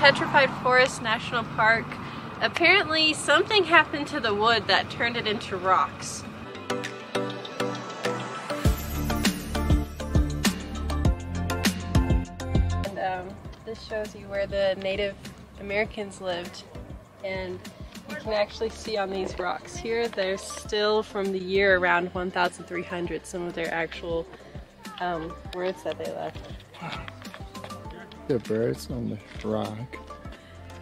Petrified Forest National Park. Apparently something happened to the wood that turned it into rocks. And um, this shows you where the Native Americans lived and you can actually see on these rocks here they're still from the year around 1300 some of their actual um, words that they left. The birds on the rock.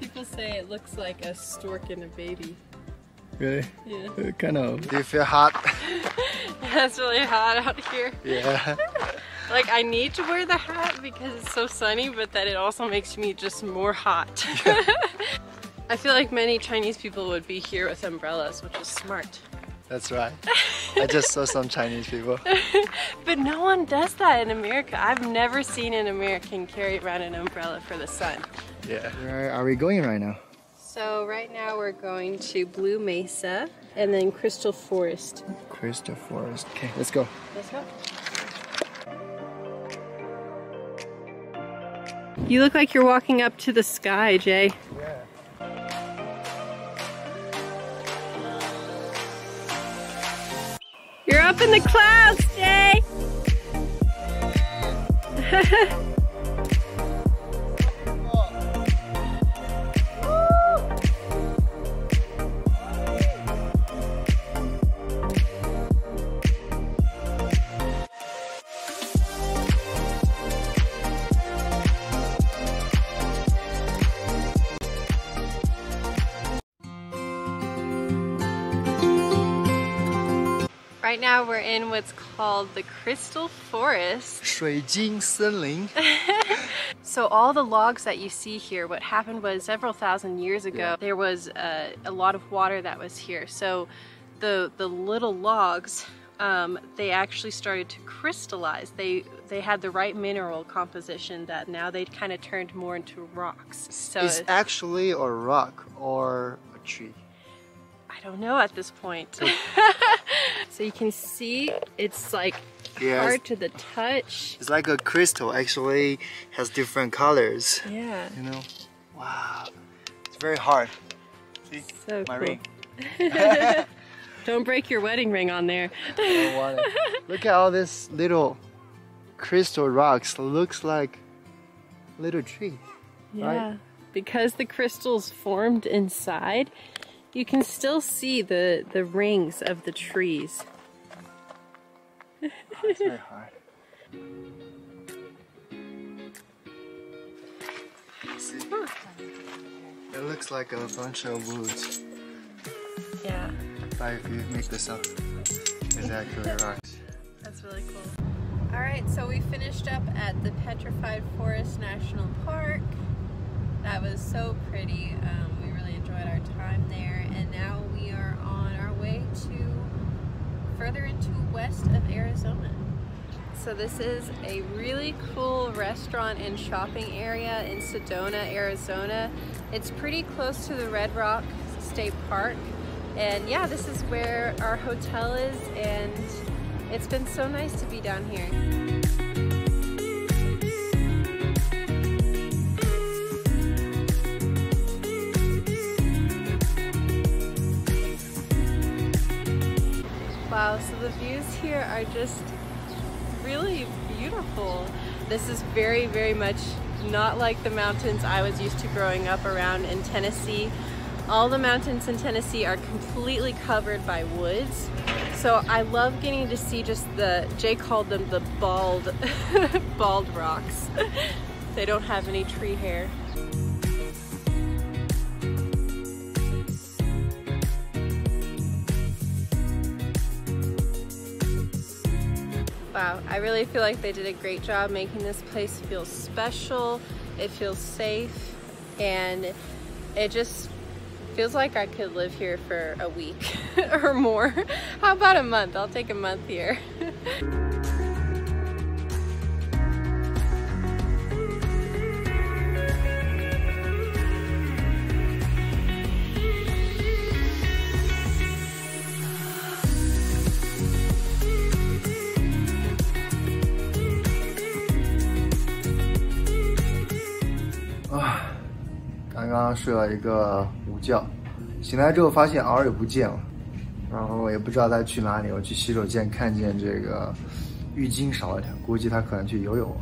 People say it looks like a stork and a baby. Really? Yeah. Kind of. Do you feel hot? Yeah, it's really hot out here. Yeah. Like I need to wear the hat because it's so sunny, but that it also makes me just more hot. I feel like many Chinese people would be here with umbrellas, which is smart. That's right. I just saw some Chinese people. But no one does that in America. I've never seen an American carry around an umbrella for the sun. Yeah. Where are we going right now? So right now we're going to Blue Mesa and then Crystal Forest. Crystal Forest. Okay, let's go. Let's go. You look like you're walking up to the sky, Jay. You're up in the clouds, Jay! now we're in what's called the Crystal Forest. 水晶森林. So all the logs that you see here, what happened was several thousand years ago, Yeah. there was uh, a lot of water that was here. So the the little logs, um, they actually started to crystallize. They they had the right mineral composition that now they kind of turned more into rocks. So It's actually a rock or a tree. I don't know at this point. so you can see it's like Yes. hard to the touch. It's like a crystal. Actually, has different colors. Yeah. You know. Wow. It's very hard. See So my cool. ring. Don't break your wedding ring on there. Don't want it. Look at all this little crystal rocks. Looks like little tree. Yeah. Because the crystals formed inside, you can still see the, the rings of the trees. It's very hard. See? It looks like a bunch of woods, Yeah, but if you make this up, it's actually rocks. that's really cool. All right, so we finished up at the Petrified Forest National Park. That was so pretty. Um, we really enjoyed our time there, and now we are on our way to further into west of Arizona. So this is a really cool restaurant and shopping area in Sedona, Arizona. It's pretty close to the Red Rock State Park. And yeah, this is where our hotel is and it's been so nice to be down here. Wow, so the views here are just really beautiful. This is very, very much not like the mountains I was used to growing up around in Tennessee. All the mountains in Tennessee are completely covered by woods. So I love getting to see just the, Jay called them the bald, bald rocks. they don't have any tree hair. Wow, I really feel like they did a great job making this place feel special. It feels safe and it just feels like I could live here for a week or more. How about a month? I'll take a month here. 刚刚睡了一个午觉，醒来之后发现 R 也不见了，然后也不知道他去哪里。我去洗手间看见这个浴巾少了条，估计他可能去游泳了。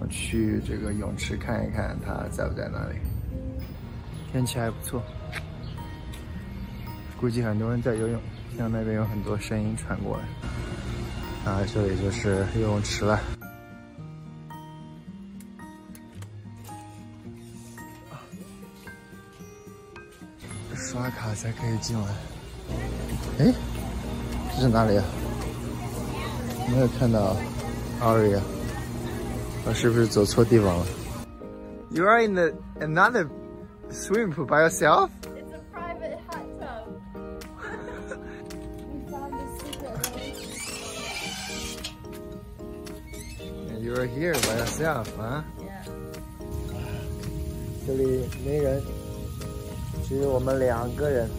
我去这个泳池看一看他在不在那里。天气还不错，估计很多人在游泳，像那边有很多声音传过来。啊，这里就是游泳池了。刷卡才可以进来。哎，这是哪里啊？没有看到 Aria，我是不是走错地方了？You are in the another swimming pool by yourself? It's a private hot tub. we found the secret And you are here by yourself, huh? Yeah. 这里没人， 只有我们两个人。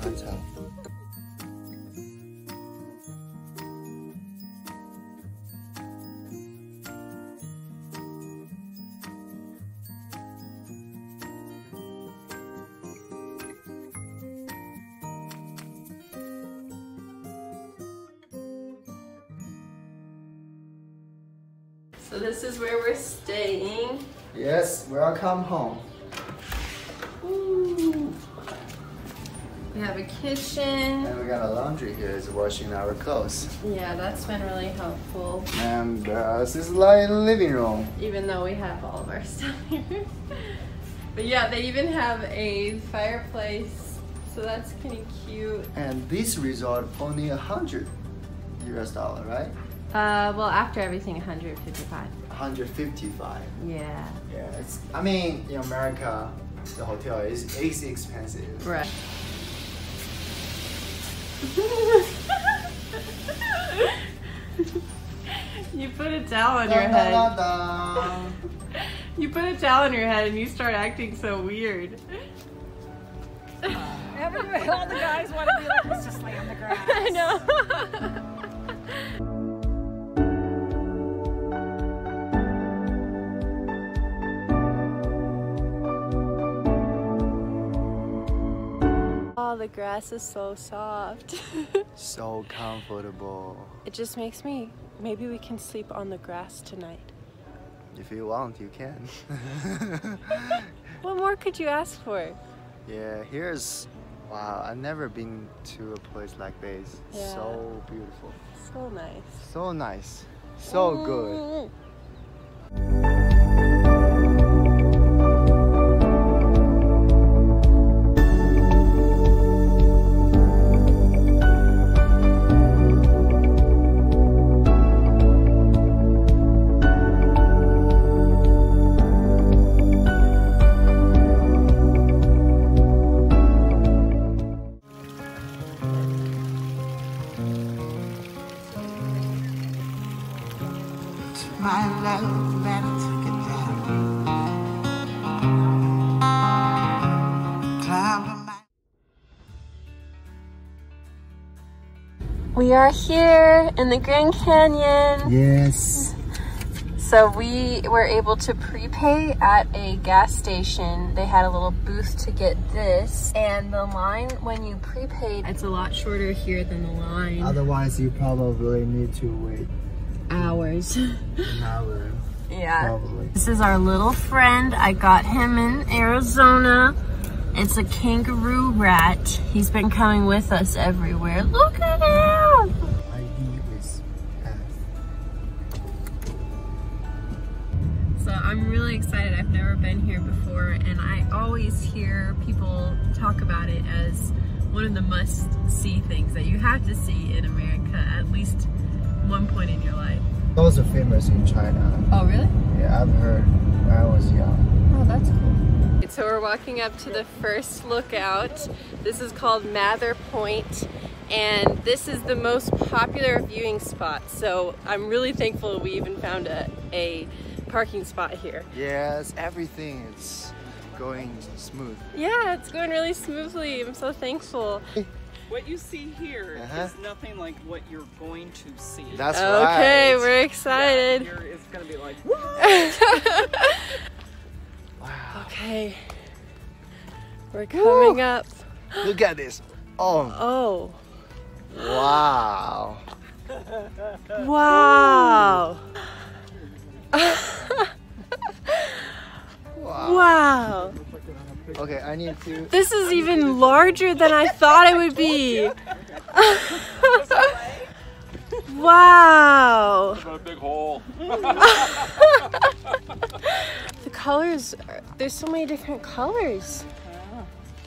很惨。 So this is where we're staying. Yes, welcome home. Have a kitchen. And we got a laundry here is washing our clothes. Yeah, that's been really helpful. And uh, this is like living room. Even though we have all of our stuff here. but yeah, they even have a fireplace. So that's kind of cute. And this resort only a hundred US dollar, right? Uh, well, after everything, 155. 155. Yeah. Yeah, it's. I mean, in America, the hotel is is expensive. Right. you put a towel on your Dun, head. dun, dun, dun. You put a towel on your head and you start acting so weird. Everybody, all the guys want to be like, let's just lay on the grass. I know. Oh, the grass is so soft. So comfortable. it just makes me. Maybe we can sleep on the grass tonight. If you want, you can. What more could you ask for? yeah, here's. Wow, I've never been to a place like this. Yeah. So beautiful. So nice. So nice. So good. Mm. my We are here in the Grand Canyon. Yes. So we were able to prepay at a gas station. They had a little booth to get this. And the line, when you prepaid, it's a lot shorter here than the line. Otherwise, you probably need to wait Hours. an hour. yeah. Probably. This is our little friend. I got him in Arizona. It's a kangaroo rat. He's been coming with us everywhere. Look at him! ID is pass. So I'm really excited. I've never been here before, and I always hear people talk about it as one of the must-see things that you have to see in America at least one point in your life. Those are famous in China. Oh, really? Yeah, I've heard when I was young. Oh, that's cool. So we're walking up to the first lookout. This is called Mather Point, and this is the most popular viewing spot. So I'm really thankful we even found a, a parking spot here. Yes, everything is going smooth. Yeah, it's going really smoothly. I'm so thankful. What you see here is Uh-huh. nothing like what you're going to see. That's Okay, right. Okay, we're excited. Here it's gonna be like, Wow. Okay. We're coming up. Look at this. Oh, Oh. Wow. Wow. wow. Okay, I need to. This is even larger than I thought it would be. wow. a big hole. The colors, are, there's so many different colors.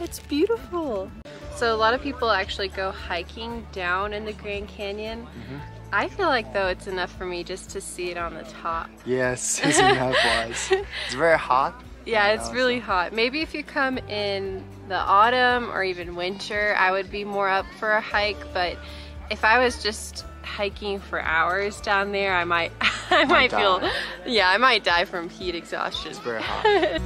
It's beautiful. So a lot of people actually go hiking down in the Grand Canyon. Mm-hmm. I feel like though it's enough for me just to see it on the top. Yes, it's enough was. It's very hot. Yeah, it's really hot. Maybe if you come in the autumn or even winter, I would be more up for a hike, but if I was just hiking for hours down there, I might I might feel die. yeah, I might die from heat exhaustion. It's very hot.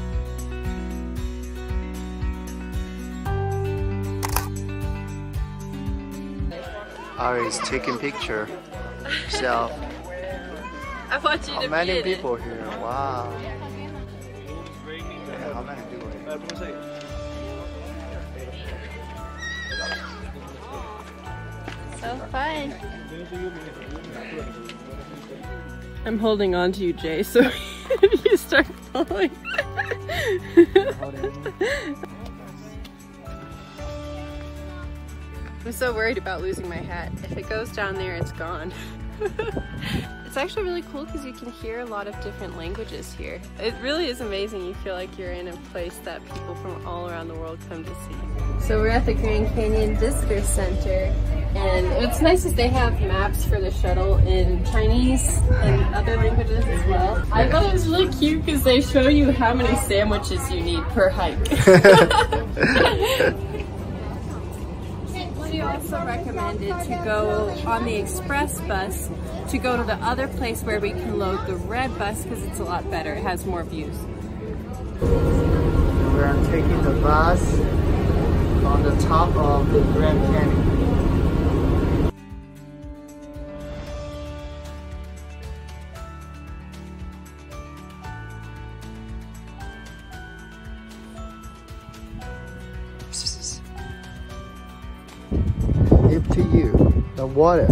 Ari is taking picture. Self. I want you How to many be in people here? Wow. Yeah, how many people. So fun. I'm holding on to you, Jay, so if you start falling. I'm so worried about losing my hat. If it goes down there, it's gone. it's actually really cool because you can hear a lot of different languages here. It really is amazing. You feel like you're in a place that people from all around the world come to see. So we're at the Grand Canyon Visitor Center and it's nice that they have maps for the shuttle in Chinese and other languages as well. I thought it was really cute because they show you how many sandwiches you need per hike. Also recommended to go on the express bus to go to the other place where we can load the red bus because it's a lot better. It has more views. We're taking the bus on the top of the Grand Canyon. Up to you. The water.